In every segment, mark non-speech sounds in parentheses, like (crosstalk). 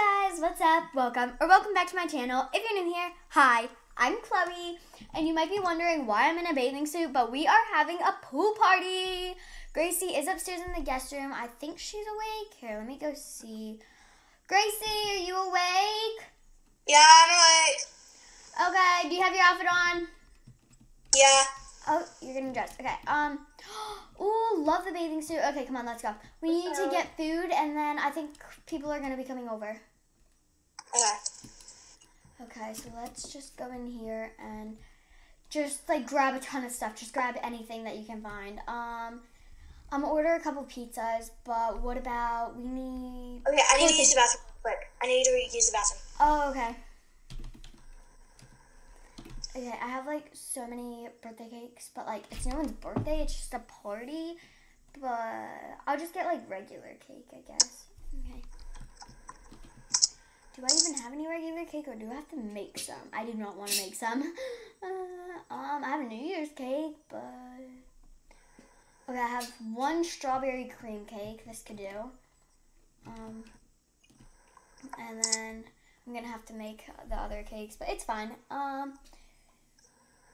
guys, what's up? Welcome or welcome back to my channel. If you're new here, hi, I'm Chloe, and you might be wondering why I'm in a bathing suit, but we are having a pool party. Gracie is upstairs in the guest room. I think she's awake. Here, let me go see. Gracie, are you awake? Yeah, I'm awake. Okay, do you have your outfit on? Yeah. Oh, you're getting dressed. Okay. Um. (gasps) Ooh, love the bathing suit. Okay, come on, let's go. We need to get food, and then I think people are gonna be coming over. Okay. Okay, so let's just go in here and just like grab a ton of stuff. Just grab anything that you can find. Um, I'm gonna order a couple pizzas, but what about we need? Okay, I need to use the bathroom quick. I need to use the bathroom. Oh, okay. Okay, I have like so many birthday cakes, but like it's no one's birthday. It's just a party. But I'll just get like regular cake, I guess. Okay. Do I even have any regular cake, or do I have to make some? I do not want to make some. (laughs) Uh, um, I have a New Year's cake, but okay, I have one strawberry cream cake. This could do. Um, and then I'm gonna have to make the other cakes, but it's fine. Um,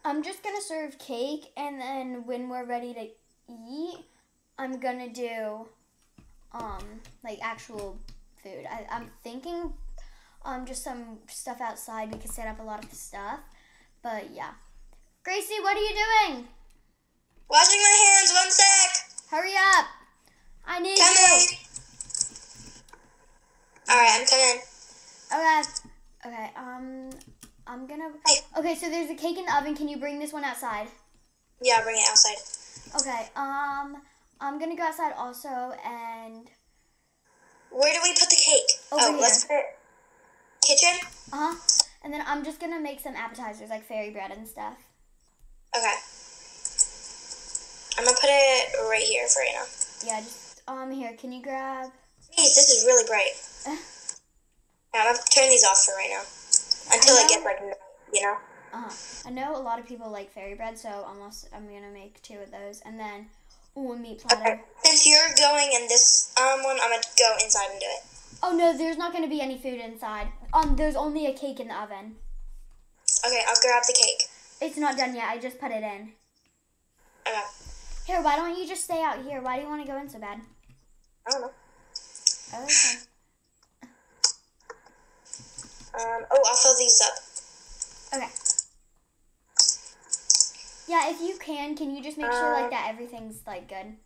I'm just gonna serve cake, and then when we're ready to eat, I'm gonna do um like actual food. I, I'm thinking um just some stuff outside. We could set up a lot of stuff, but yeah. Gracie, what are you doing? Washing my hands. One sec. Hurry up! I need you. Coming. All right, I'm coming. Okay. Okay. Um, I'm gonna. Hey. Okay, so there's a cake in the oven. Can you bring this one outside? Yeah, bring it outside. Okay. Um, I'm gonna go outside also, and Where do we put the cake? Over oh, here. let's put it. Kitchen. uh huh. And then I'm just gonna make some appetizers like fairy bread and stuff. Okay. I'm gonna put it right here for right now. Yeah. Just um here. Can you grab? Jeez, this is really bright. (laughs) Yeah, I'm gonna turn these off for right now until I it gets like you know. Uh huh. I know a lot of people like fairy bread, so almost I'm gonna make two of those, and then ooh a meat platter. Okay. Since you're going in this um one, I'm gonna go inside and do it. Oh no, there's not gonna be any food inside. Um, there's only a cake in the oven. Okay, I'll grab the cake. It's not done yet. I just put it in. Okay. Here, why don't you just stay out here? Why do you want to go in so bad? I don't know. Okay. Um. Oh, I'll fill these up. Okay. Yeah, if you can, can you just make sure like Um, that everything's like good?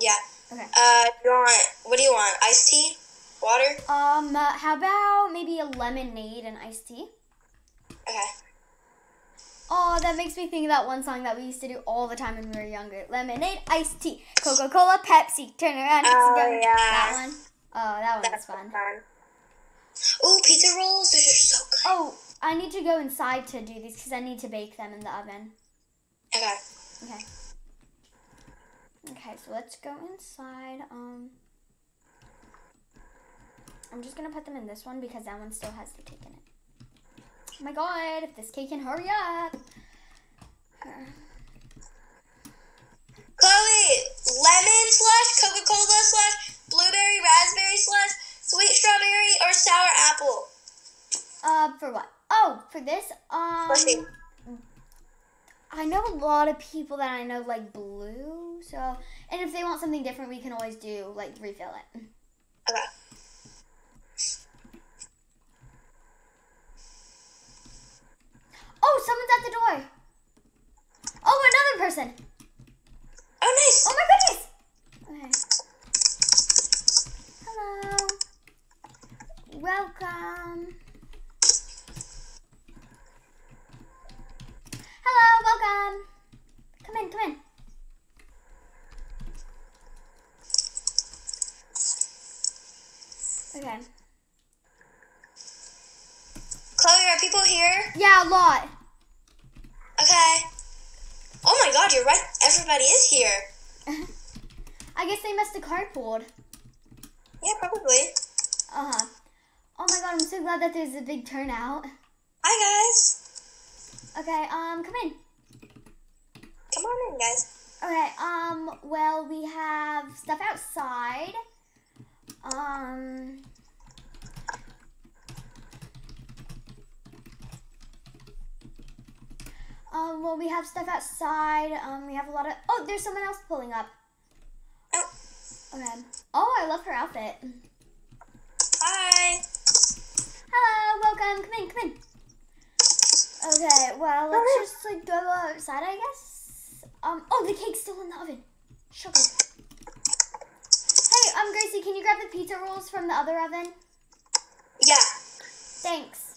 Yeah. Okay. Uh, you want? What do you want? Iced tea? Water? Um, uh, how about maybe a lemonade and iced tea? Okay. Oh, that makes me think of that one song that we used to do all the time when we were younger. Lemonade, iced tea, Coca Cola, Pepsi. Turn around, Oh, yeah. That one. Oh, that one was That's fun. fun. Ooh, pizza rolls. Those are so good. Oh, I need to go inside to do these because I need to bake them in the oven. Okay. Okay. Okay, so let's go inside. Um, I'm just gonna put them in this one because that one still has the cake in it. Oh my god, if this cake can hurry up. Chloe, lemon slash Coca Cola slash blueberry raspberry slash sweet strawberry or sour apple. Uh, for what? Oh, for this? Um. I know a lot of people that I know like blue, so and if they want something different, we can always do like refill it. Okay. Oh, someone's at the door. Oh, another person. Oh, nice. Oh my goodness! Okay. Hello. Welcome. Hello, welcome. Come in, come in. Okay. Chloe, are people here? Yeah, a lot. Okay. Oh my God, you're right. Everybody is here. (laughs) I guess they must have carpooled. Yeah, probably. Uh huh. Oh my god, I'm so glad that there's a big turnout. Hi guys. Okay, um, come in. Come on in, guys. Okay, um, well, we have stuff outside. Um, Um, well, we have stuff outside. Um, we have a lot of. Oh, there's someone else pulling up. Oh, Okay. Oh, I love her outfit. hi. Hello, welcome. Come in, come in. Okay, well, let's just like go outside, I guess. Um, oh, the cake's still in the oven. Sugar. Hey, um, Gracie, can you grab the pizza rolls from the other oven? Yeah. Thanks.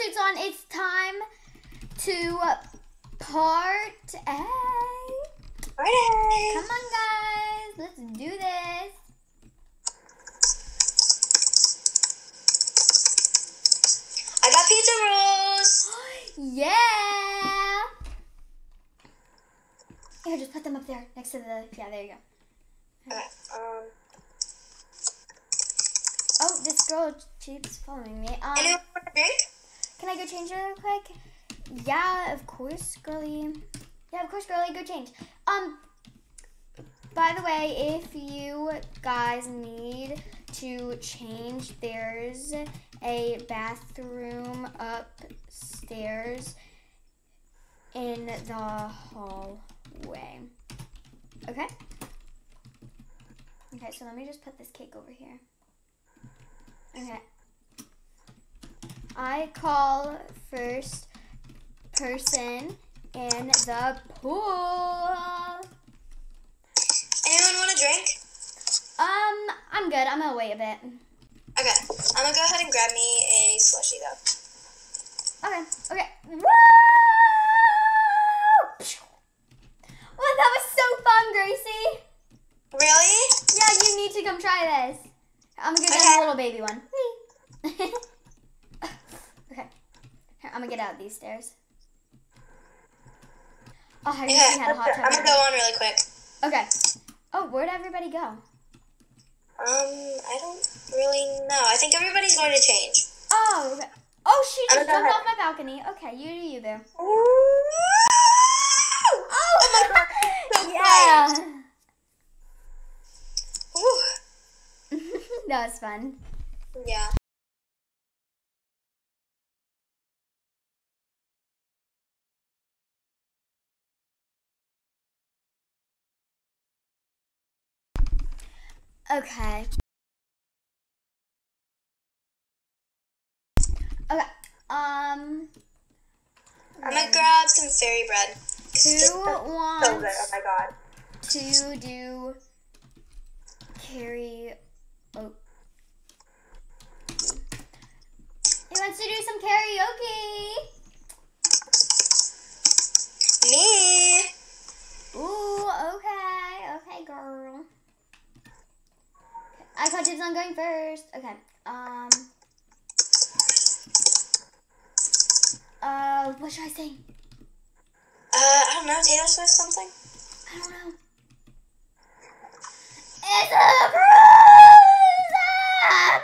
Put Got your it. swimsuits on. It's time to part A. Ready. Come on, guys. Let's do this. I got pizza rolls. (gasps) yeah. Here, just put them up there next to the. Yeah, there you go. Okay. Um. Oh, this girl keeps following me. Um, Anyone want a drink? Can I go change real quick? Yeah, of course, girly. Yeah, of course, girly. Go change. Um. By the way, if you guys need to change, there's a bathroom upstairs in the hallway. Okay? Okay, so let me just put this cake over here. Okay. I call first person in the pool. Anyone want a drink? Um, I'm good. I'm gonna wait a bit. Okay. I'm gonna go ahead and grab me a slushie though. Okay, okay. Woo! Well, that was so fun, Gracie. Really? Yeah, you need to come try this. I'm gonna get Okay. a little baby one. (laughs) Whee! okay. Here, I'm gonna get out these stairs. Oh, I we had a hot I'm gonna go on really quick. Okay. Oh, where'd everybody go? Um, I don't really know. I think everybody's going to change. Oh, okay. Oh, she just jumped off my balcony. Okay, you do you there. Oh my (laughs) god. So Yeah. Ooh. (laughs) that was fun. Yeah. Okay. Okay. Um, I'm gonna grab some fairy bread. who wants So good. Oh my god. to do karaoke? He wants to do some karaoke? Me. Ooh, okay, okay, girl. I caught dibs on going first. Okay. Um. Uh, what should I sing? Uh, I don't know. Taylor Swift something. I don't know. It's a cruise.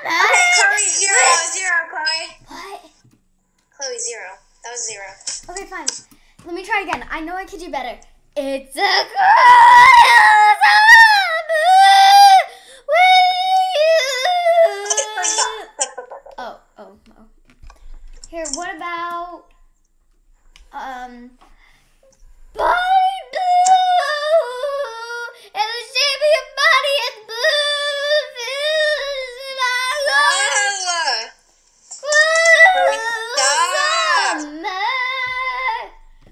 Okay, Chloe zero zero. Chloe. What? Chloe zero. That was zero. Okay, fine. Let me try again. I know I could do better. It's a cruise. Here, what about um Body blue and the shape of your body is blue feels in my Oh. Blue stop. summer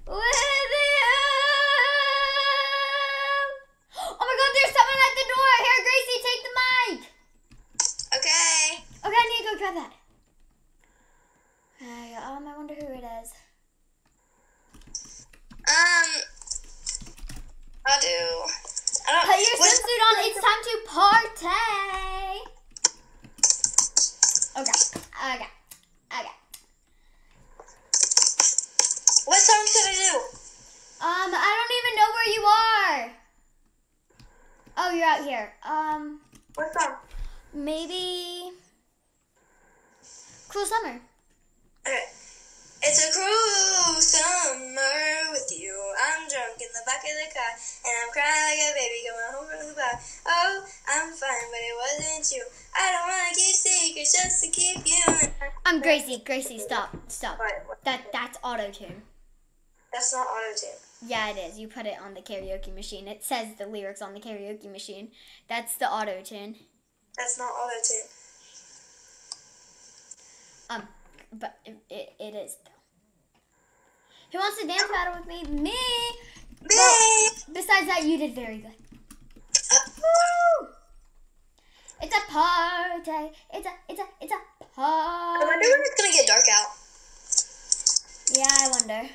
with you. Oh my god, there's someone at the door. Here, Gracie, take the mic. Okay. Okay, I need to go grab that. Okay, um, I wonder who it is. Um. I'll do. I don't. Put your what's- swimsuit on. It's time to party. Okay, okay, okay. What song should I do? Um, I don't even know where you are. Oh, you're out here. Um, What song? maybe. Cruel Summer. Okay. It's a cruel summer with you. I'm drunk in the back of the car, and I'm crying like a baby going home from the bar. Oh, I'm fine, but it wasn't you. I don't wanna keep secrets just to keep you. I'm Gracie. Gracie, stop, stop. What? What? That that's. That's not auto tune. Yeah, it is. You put it on the karaoke machine. It says the lyrics on the karaoke machine. That's the auto tune. That's not auto tune. Um, but it, it, it is. though. Who wants to dance battle with me? Me. Me. Besides that, you did very good. Woo! It's a party. It's a it's a it's a party. wonder when it's gonna get dark out. Yeah, I wonder.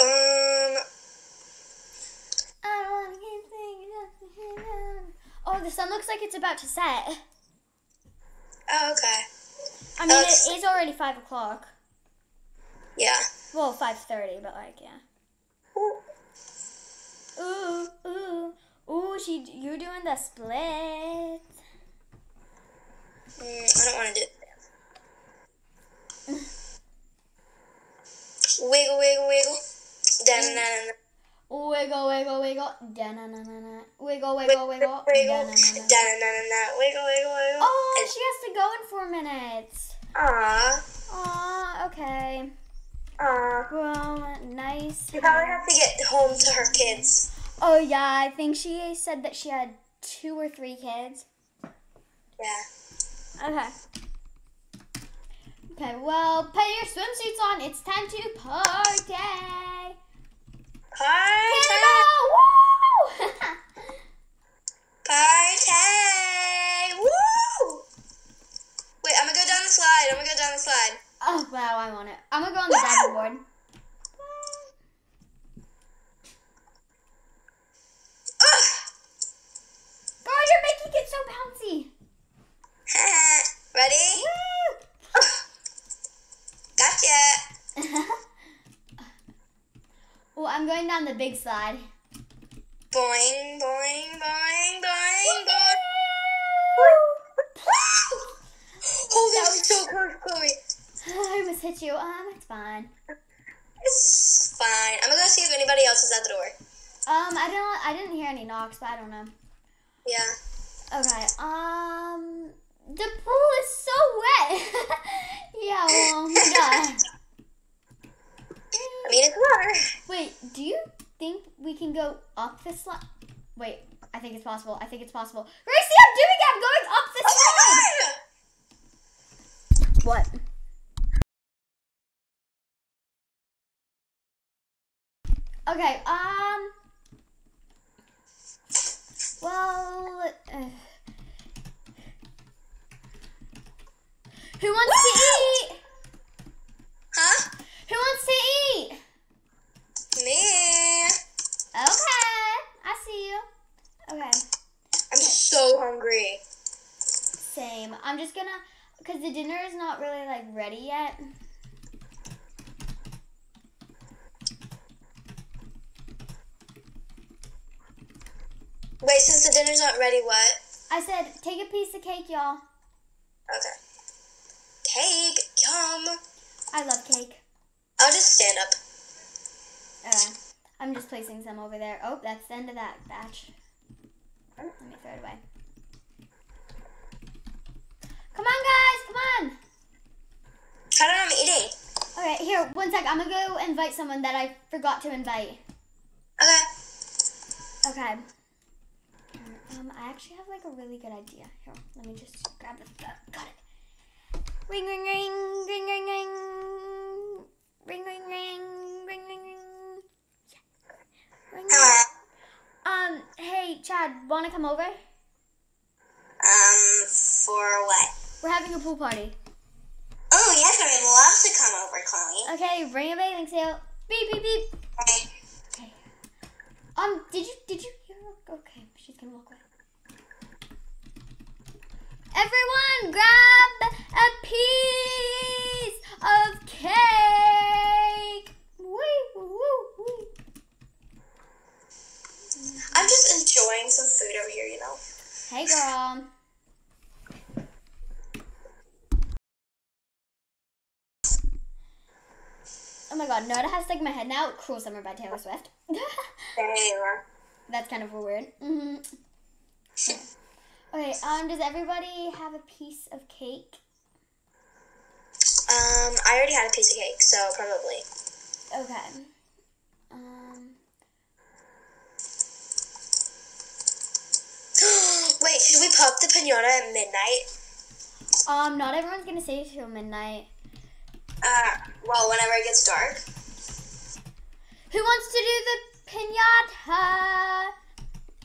Um. I don't wanna keep thinking of the- Oh, the sun looks like it's about to set. Oh, okay. I mean, That's- it is already five o'clock. Yeah. Well, five thirty, but like, yeah. Ooh. Ooh, ooh, ooh! She, you're doing the split. Mm, I don't want to do it. (laughs) wiggle, wiggle, wiggle. Da na na na. Wiggle, wiggle, wiggle. Da na na na na. Wiggle, wiggle, wiggle. Wiggle. Da na na na. Na. Wiggle, wiggle, wiggle. Oh, she has to go in four minutes. Aw. Aw, okay. Aw. Well, nice. She probably has to get home to her kids. Oh yeah, I think she said that she had two or three kids. Yeah. Okay. Okay, well, put your swimsuits on. It's time to party. Party. Cannonball! Woo! Party. Woo! Wait, I'm gonna go down the slide. I'm gonna go down the slide. oh wow, I want it. I'm gonna go on the diving board. Ugh. Girl, you're making it so bouncy. (laughs) Ready? (laughs) Gotcha. (laughs) well, I'm going down the big slide. Boing, boing, boing, boing, boing. Oh, that was so close, Chloe. (sighs) I almost hit you. Um, it's fine. It's fine. I'm gonna go see if anybody else is at the door. Um, I don't. I didn't hear any knocks, but I don't know. Yeah. Okay. Um, the pool is so wet. (laughs) yeah. Well, my God. (laughs) I mean, it's water. Wait. Do you think we can go up this slide? Wait. I think it's possible. I think it's possible. Gracie, I'm doing it. I'm going up this Oh slide. god! What? Okay, um. Well. Uh, who wants to eat? Huh? Who wants to eat? Me. Okay, I see you. Okay, I'm so hungry. same. I'm just gonna, cause the dinner is not really like ready yet. Wait, since the dinner's not ready, what? I said, take a piece of cake, y'all. Okay. Cake. Yum. I love cake. I'll just stand up. Okay. I'm just placing some over there. Oh, that's the end of that batch. Oh, let me throw it away. Come on, guys. Come on. I don't know, I'm eating. Okay, here, one sec. I'm to go invite someone that I forgot to invite. Okay. Okay. Um, I actually have like a really good idea. Here, let me just grab the stuff. Got it. Ring, ring, ring, ring, ring, ring, ring, ring, ring, ring, ring, ring. Yeah. Ring, ring. Uh, Um, hey, Chad, wanna come over? um, for what? We're having a pool party. Oh, yes, I would love to come over, Chloe. Okay, ring a bathing suit. Beep, beep, beep. Okay. Okay. Um, did you did you? Okay, she's gonna walk away. Everyone, grab a piece of cake. Woo. I'm just enjoying some food over here, you know. Hey, girl. Oh my god, Noda has stuck in my head now. Cruel Summer by Taylor Swift. (laughs) there you are. That's kind of weird. hmm Okay, um, does everybody have a piece of cake? Um, I already had a piece of cake, so probably. Okay. Um, (gasps) Wait, should we pop the pinata at midnight? um, not everyone's gonna stay till midnight. Uh, well, whenever it gets dark. Who wants to do the pinata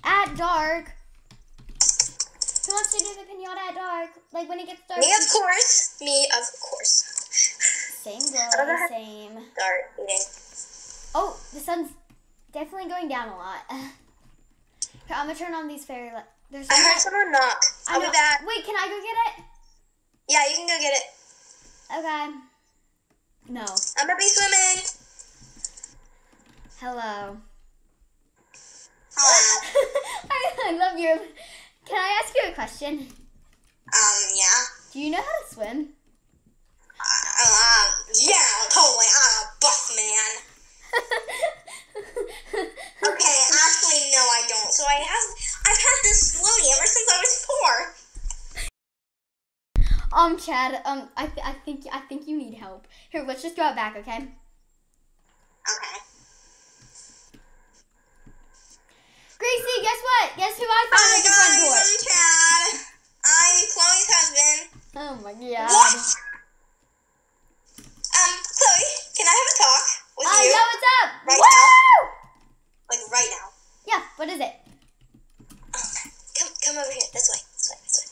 at dark? Who wants to do the pinata at dark? Like when it gets dark? Me, of course. Me, of course. Same girl, same. Start eating. Oh, the sun's definitely going down a lot. (laughs) Here, I'm gonna turn on these fairy lights. There's I heard someone knock. I I'll be know- back. Wait, can I go get it? Yeah, you can go get it. it? Okay. No. I'm gonna be swimming. Hello. (laughs) Hello. I, love your. Can I ask you a question? Um, yeah. Do you know how to swim? Uh, um, yeah, totally. I'm a buff man. (laughs) Okay, actually, no, I don't. So I have, I've had this floaty ever since I was four. um, Chad. Um, I, th- I think I think you need help. Here, let's just go out back, okay? Okay. Gracie, guess what? Guess who I Hi found at the front door? I'm Chad. I'm Chloe's husband. Oh my god. What? Um, Chloe, can I have a talk with Oh, you? yo, what's up? Right Woo! Like right now. Yeah, what is it? Oh, come, come over here. This way. This way. This way.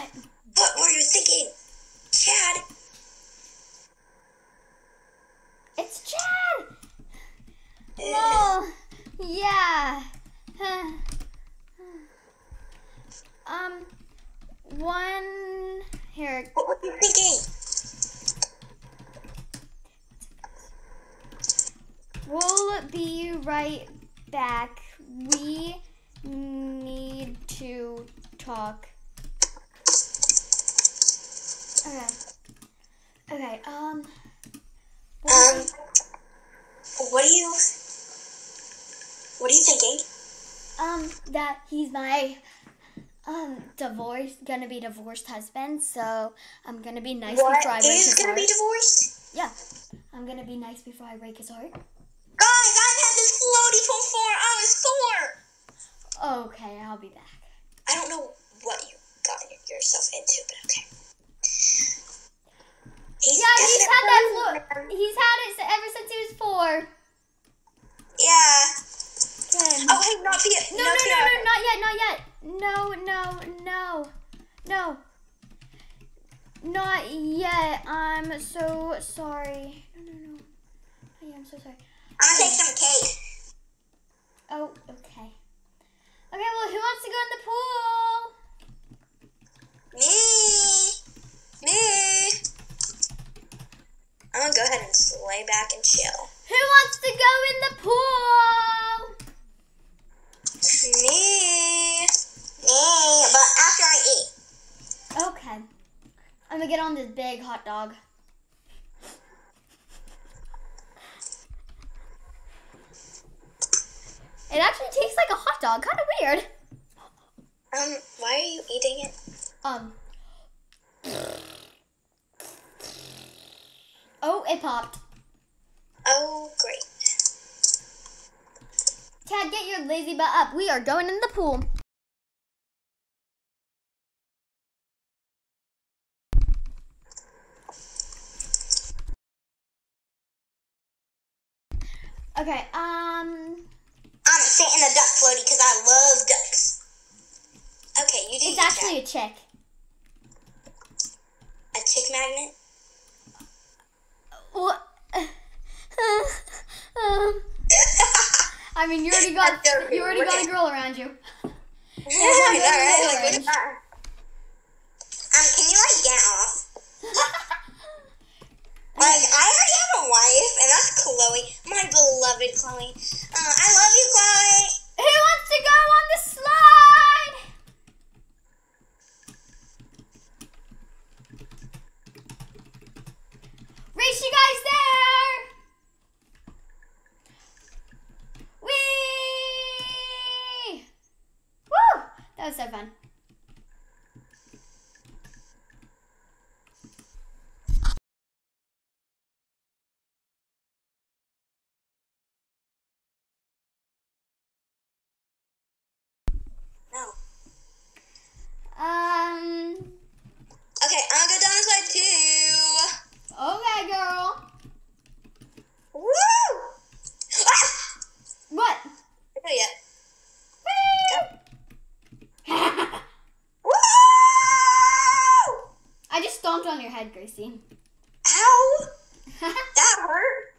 What? What were you thinking, Chad? It's Chad! Yeah. (sighs) um, one here. What were you thinking? We'll be right back. We need to talk. Okay. Okay. Um. what Um, what are you? What are you thinking? Um, that he's my um divorced, gonna be divorced husband. So I'm gonna be nice What before I break is his gonna heart. be divorced? yeah, I'm gonna be nice before I break his heart. Guys, I've had this floaty before I was four. Okay, I'll be back. I don't know what you got yourself into, but okay. He's Yeah, he's had that floor. He's had it ever since he was four. Yeah. Okay. Oh, hey, not Pia. No, no, no, no, not yet, not yet. No, no, no, no. Not yet. I'm so sorry. No, no, no. Hey, I'm so sorry. I'm gonna take some cake. Oh, okay. Okay, well, who wants to go in the pool? Me. Me. I'm gonna go ahead and lay back and chill. Who wants to go in the pool? Me. Me. But after I eat. Okay. I'm gonna get on this big hot dog. It actually tastes like a hot dog. Kind of weird. Um, why are you eating it? Um. Oh, it popped. Oh, great. Tad, get your lazy butt up. We are going in the pool. Okay, um, I'm gonna in the duck floaty because I love ducks. Okay, you do it's actually a chick. a chick magnet. What? um, I mean, you already (laughs) got you already got a girl around you. (laughs) Like, what orange. that? Um, can you like get off? (laughs) Like, I already have a wife, and that's Chloe, my beloved Chloe. Uh, I love you, Chloe. Who wants to go on the slide? Gracie, That was so fun. No. Um. Okay, I'm gonna go down this way too. Okay, girl. Woo! Ah! What? I know yet. Woo! Woo! I just stomped on your head, Gracie. Ow! That hurt.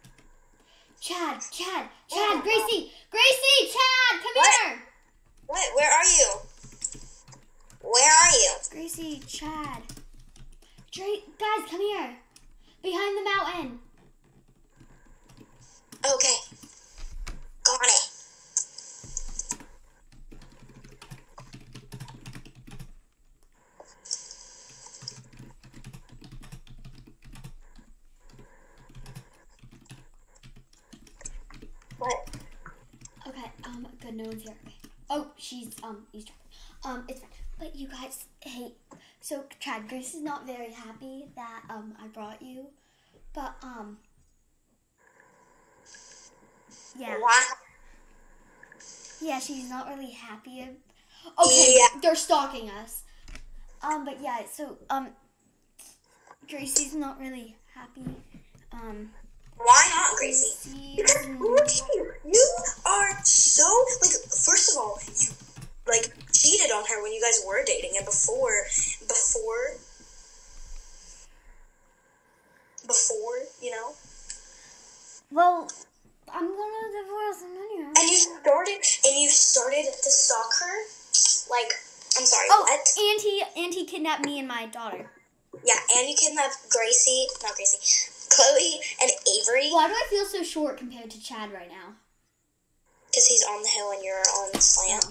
Chad, Chad, Oh, Chad, Gracie, Gracie, Chad, come What? here. What? Where are you? Where are you? Gracie, Chad. Dra- guys, come here. Behind the mountain. Okay. Got it. What? Okay, um, good, no one's here. Okay. Oh, she's, um, eavesdropping. Um, it's fine. But you guys, hey, so, Chad, Grace is not very happy that, um, I brought you. But, um, yeah. Why? Yeah, she's not really happy. Okay, Yeah. they're stalking us. Um, but yeah, so, um, Gracie's not really happy. Um, Why not, Gracie? Because who are you? You are so like. First of all, you like cheated on her when you guys were dating, and before, before, before, you know. well, I'm gonna divorce him anyway. And you started, and you started to stalk her. Like, I'm sorry, Oh, what? and he and he kidnapped me and my daughter. Yeah, and you kidnapped Gracie, not Gracie, Chloe and Avery, Why do I feel so short compared to Chad right now? because he's on the hill and you're on the slant.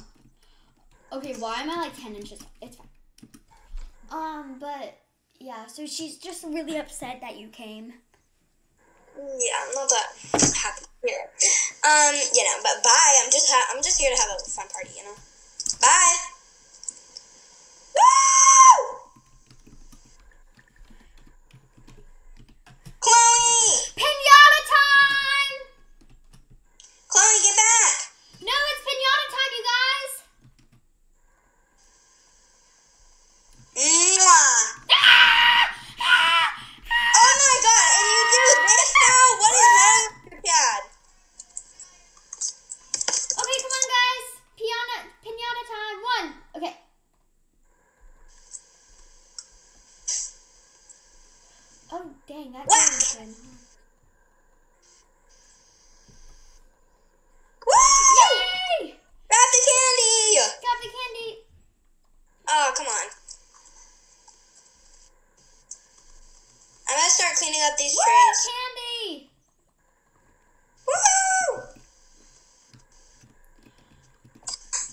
Okay, why am I like ten inches? It's fine. Um, but yeah, so she's just really upset that you came. Yeah, I'm not that happy here. Um, you know, but bye. I'm just ha- I'm just here to have a fun party, you know. Bye. Woo! Chloe, Pinata time! Chloe, get back. No, it's pinata time, you guys! Mwah. Ah! Ah! Oh my god! And you do this now? What is wrong with your dad? Okay, come on, guys. Piana, pinata time. One. Okay. Oh, dang, that Whack. was good. Woo! Yay! Grab the candy. Got the candy. Oh, come on. I'm gonna start cleaning up these Woo! trays. Candy. Woohoo!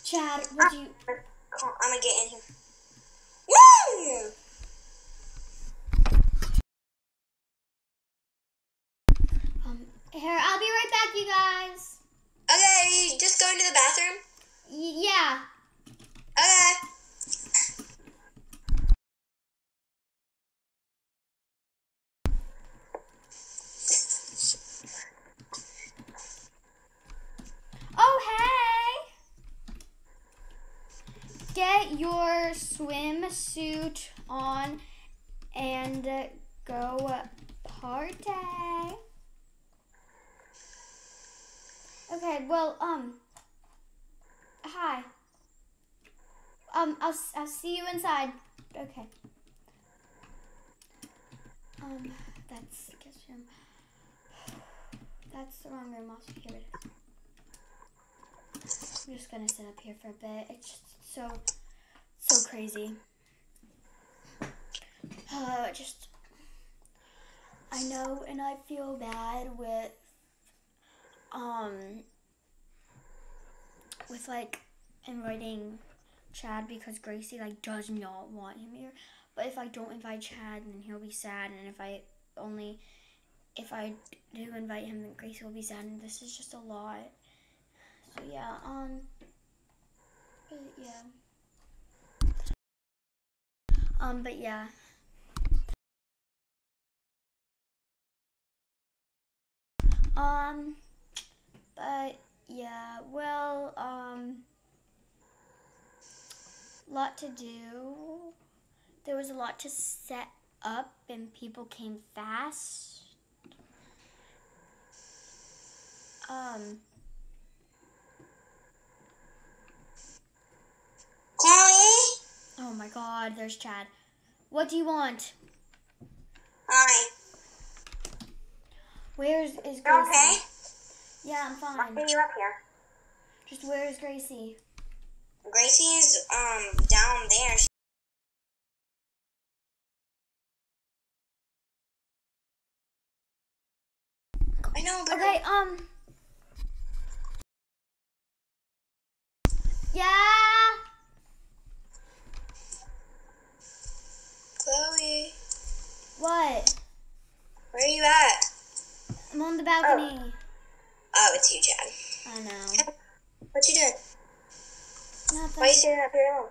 Chad, would you? I'm gonna get in here. Woo! Um, here, I'll be right back, you guys. Okay, are you just going to the bathroom? Y- yeah. Okay. Oh, hey! Get your swimsuit on and go party. Okay, well, um, hi. Um, I'll, I'll see you inside. Okay. Um, that's the guest room. That's the wrong room. Here it is. I'm just gonna sit up here for a bit. It's just so, so crazy. Uh, just, I know, and I feel bad with, um, with like inviting Chad because Gracie like does not want him here. But if I don't invite Chad, then he'll be sad, and if I only, if I do invite him, then Gracie will be sad, and this is just a lot. So yeah, um, yeah. Um, but yeah. Um, but yeah, well, um, lot to do. There was a lot to set up, and people came fast. Um, Chloe? Oh my god, there's Chad. What do you want? Hi. Where's is Gracie? okay? Yeah, I'm I'll fine. you up here. Just where is Gracie? Gracie's um down there. I know, but Okay, um. Yeah. Chloe, What? where are you at? I'm on the balcony. Oh, it's you, Chad. I know. What you doing? Nothing. Why are you standing up here alone?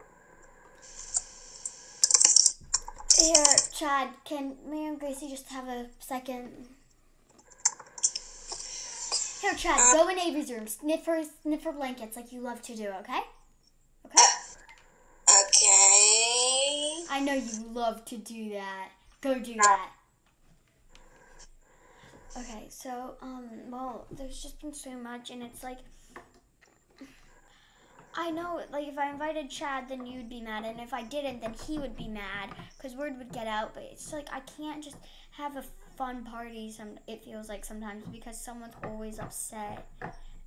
Here, Chad. Can me and Gracie just have a second? Here, Chad. Uh, go in Avery's room. Sniff her, sniff her blankets like you love to do. Okay? Okay. Okay. I know you love to do that. Go do that. Okay, so um, well, there's just been so much, and it's like, I know, like if I invited Chad, then you'd be mad, and if I didn't, then he would be mad, cause word would get out. But it's like I can't just have a fun party. Some it feels like sometimes because someone's always upset.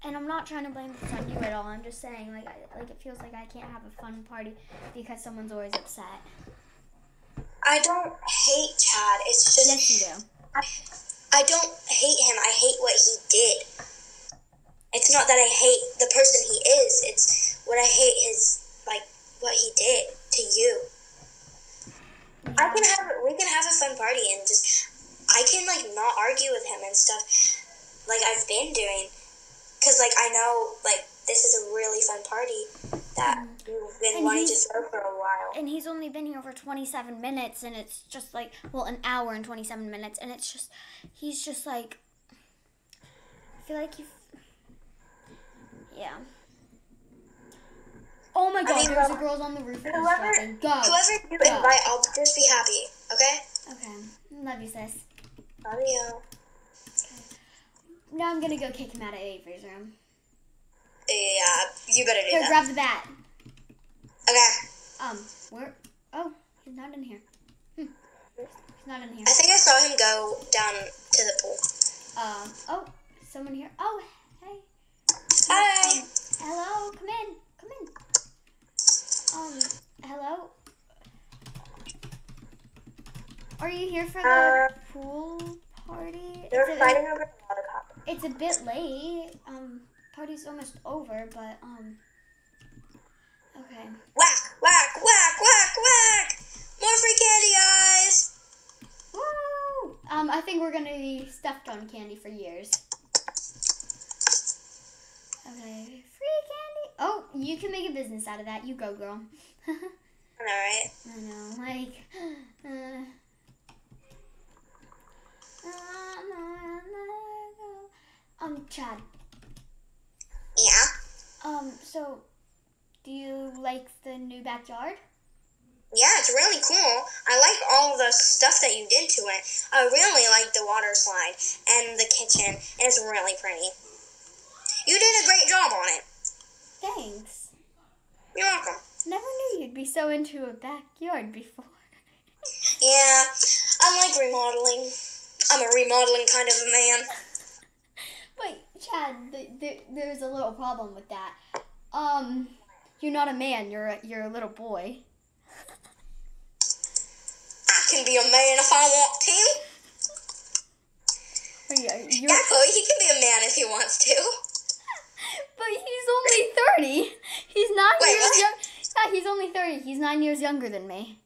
And I'm not trying to blame this on you at all. I'm just saying, like, I, like it feels like I can't have a fun party because someone's always upset. I don't hate Chad. It's just Yes, you do. I, I don't hate him. I hate what he did. It's not that I hate the person he is. It's what I hate his like what he did to you. I can have we can have a fun party and just I can like not argue with him and stuff like I've been doing cuz like I know like this is a really fun party that mm-hmm. you've been And wanting to throw for a while. and he's only been here for 27 minutes and it's just like well an hour and 27 minutes and it's just he's just like i feel like you yeah oh my god mean, there's well, a girl's on the roof Whoever go whoever you Go. invite, I'll just be happy. Okay? okay love you sis Love you. now i'm gonna go kick him out of avery's room Yeah, you better do here that. grab the bat Okay. um where oh he's not in here hmm. he's not in here I think I saw him go down to the pool. um oh someone here oh hey Hi. Um, hello, come in, come in. Um, hello. Are you here for the Uh, pool party? They're It's a, fighting over the lollipop. it's a bit late. Um, party's almost over, but um. Okay. Whack, whack, whack, whack, whack. More free candy, guys. Woo! Um, I think we're gonna be stuffed on candy for years. Okay, free candy. Oh, you can make a business out of that. You go, girl. (laughs) All right. I know, like, uh, um, Chad. Yeah. Um, so, do you like the new backyard? Yeah, it's really cool. I like all the stuff that you did to it. I really like the water slide and the kitchen. and It's really pretty. You did a great job on it. Thanks. You're welcome. Never knew you'd be so into a backyard before. Yeah, I like remodeling. I'm a remodeling kind of a man. (laughs) Chad, th- th- there's a little problem with that. Um, you're not a man. You're a, you're a little boy. I can be a man if I want to. Yeah, Chloe, he can be a man if he wants to. (laughs) but he's only thirty. He's nine Wait, years young. Yeah, he's only thirty. He's nine years younger than me.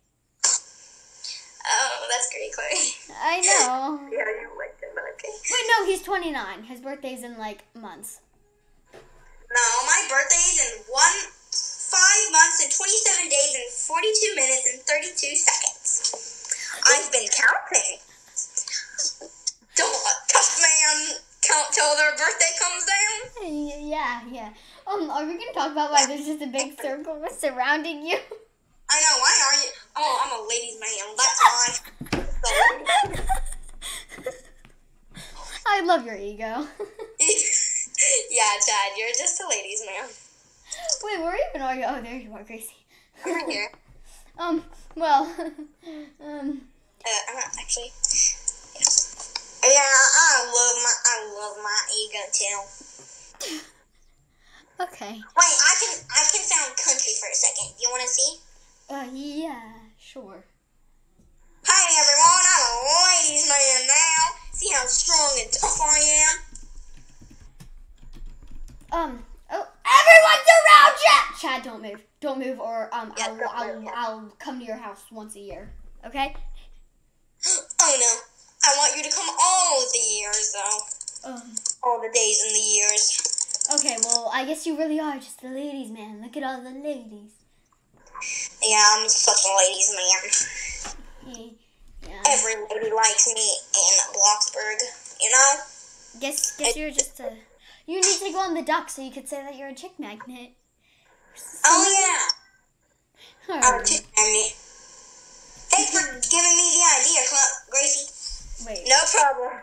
Oh, that's great, Chloe. I know. (laughs) Yeah, you like him, but okay. Wait, no, he's 29. His birthday's in like months. No, my birthday's in one five months and 27 days and 42 minutes and 32 seconds. I've been counting. Don't let tough man count till their birthday comes down. Yeah, yeah. Um, are we gonna talk about why there's just a big circle (laughs) surrounding you? I know, why are you? Oh, I'm a ladies' man. That's why. (laughs) I love your ego. (laughs) yeah, Chad, you're just a ladies' man. Wait, where even are you? Oh, there you are, Gracie. I'm here. (laughs) Um, well, (laughs) um, Uh, I'm not actually. Yeah. yeah, I love my I love my ego too. okay. Wait, I can I can sound country for a second. You want to see? Uh, yeah, sure. Hi everyone, I'm a ladies' man now. See how strong and tough I am? Um, oh, everyone's around Chad! Chad, don't move. Don't move or, um, Yeah, I'll, don't I'll. I'll come to your house once a year. Okay? (gasps) Oh no, I want you to come all the years though. Um, All the days and the years. okay, well, I guess you really are just a ladies' man. Look at all the ladies. Yeah, I'm such a ladies' man. Yeah. Every lady likes me in Bloxburg. You know? Guess, guess you're just a. You need to go on the dock so you could say that you're a chick magnet. Oh yeah. I'm a chick magnet. Thanks for giving me the idea, Gracie. Wait. No problem.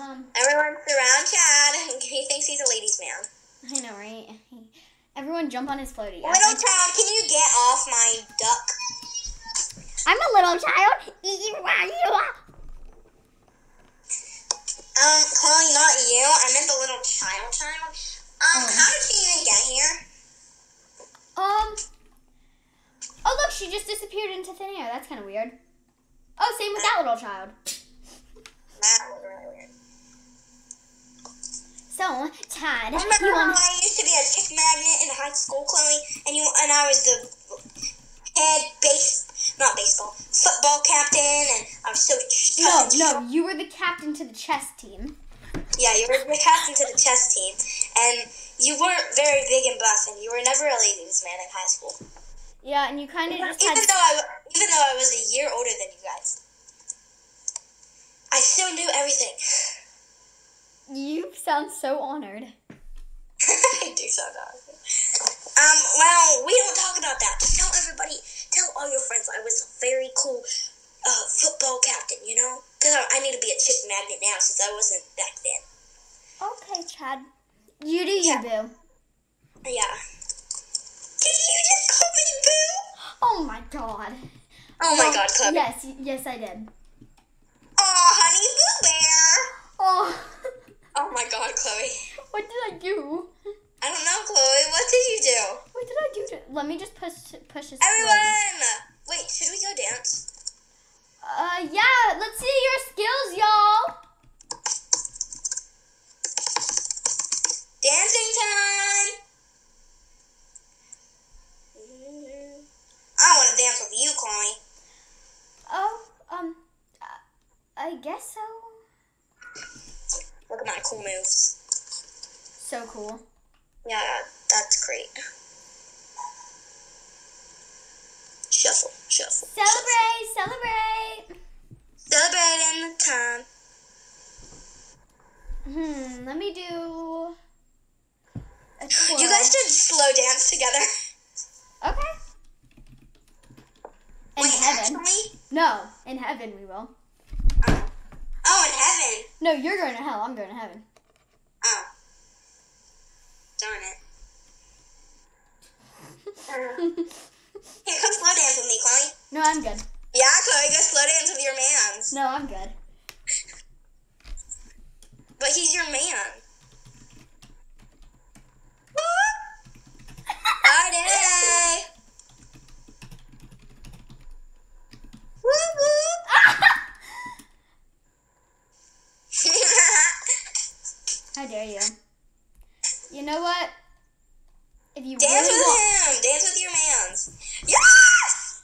Um, Everyone surround Chad. (laughs) He thinks he's a ladies' man. I know, right? (laughs) Everyone jump on his floaty. Little child, can you get off my duck? I'm a little child. Um, Chloe, not you. I meant the little child child. Um, Oh. how did she even get here? Um. Oh look, she just disappeared into thin air. That's kind of weird. Oh, same with that little child. That was really So, Tad, Remember you want? I used to be a chick magnet in high school, Chloe, and you and I was the head base, not baseball, football captain, and I was so No, no, you were the captain to the chess team. Yeah, you were the captain to the chess team, and you weren't very big and buff, and you were never a ladies' man in high school. Yeah, and you kind of just Even had. though I, even though I was a year older than you guys, I still knew everything. You sound so honored. (laughs) I do so not. Um, well, we don't talk about that. Just tell everybody, tell all your friends I was a very cool uh, football captain, you know? Because I, I need to be a chick magnet now since I wasn't back then. Okay, Chad. You do you, boo. Yeah. Did you just call me boo? Oh my god. Oh my god, Chloe. Yes, yes, I did. Oh, honey boo bear. Oh, Oh my god, Chloe. what did I do? I don't know, Chloe. What did you do? What did I do to? Let me just push push his. Everyone! Wait, should we go dance? Uh, yeah. Let's see your skills, y'all. Dancing time! I want to dance with you, Chloe. Oh, um, I guess so. Look at my cool moves. So cool. Yeah, that's great. Shuffle, shuffle. Celebrate, celebrate. Celebrating the time. Hmm. Let me do. A. You guys did slow dance together. (laughs) Okay. In Wait, heaven. actually? No, in heaven we will. Oh. oh, in heaven. No, you're going to hell. I'm going to heaven. Oh. Darn it. (laughs) Here, come slow dance with me, Chloe. no, I'm good. Yeah, Chloe, go slow dance with your mans. No, I'm good. But he's your man. (laughs) Party! Woo woo! How dare you? You know what? If you Dance really with want, him! Dance with your mans! Yes!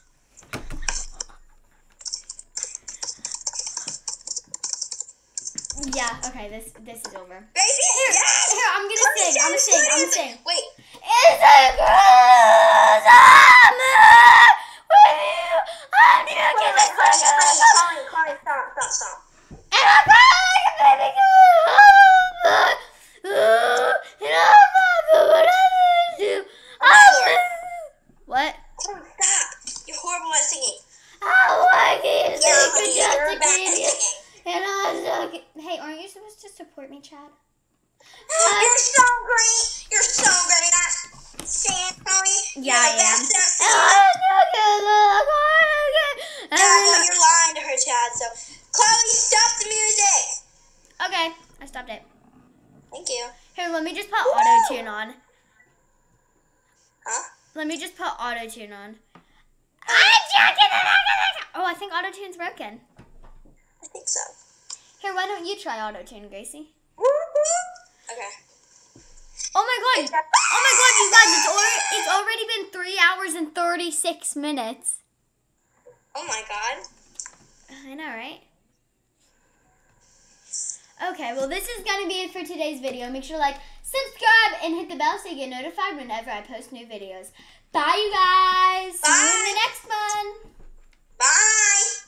Yeah. Okay. This this is over. Baby, yes! Here, I'm gonna sing. I'm gonna sing. I'm gonna sing. Wait, It's a cruel summer with you. I'm Chloe, looking Chloe, at Chloe, the Chloe, Chloe, stop, stop, stop. And I'm crying like a baby girl. And I'm not good what I do. I'm What? Chloe, stop. You're horrible at singing. I like it. Yeah, like honey, a you're just bad a at idiot. singing. And I'm so Hey, aren't you supposed to support me, Chad? You're so great. You're so great at singing, Chloe. Yeah, You're the I am. best at And singing. I'm looking like a- Yeah, I know you're lying to her, Chad. So, Chloe, stop the music. Okay, I stopped it. Thank you. Here, let me just put auto tune on. Huh? Let me just put auto tune on. I'm. Oh, I think auto tune's broken. I think so. Here, why don't you try auto tune, Gracie? Okay. Oh my god! Oh my god, you guys! It's already it's already been three hours and thirty six minutes. Oh my god. I know, right? Okay, well, this is gonna be it for today's video. Make sure to like, subscribe, and hit the bell so you get notified whenever I post new videos. Bye, you guys. See you in the next one. Bye.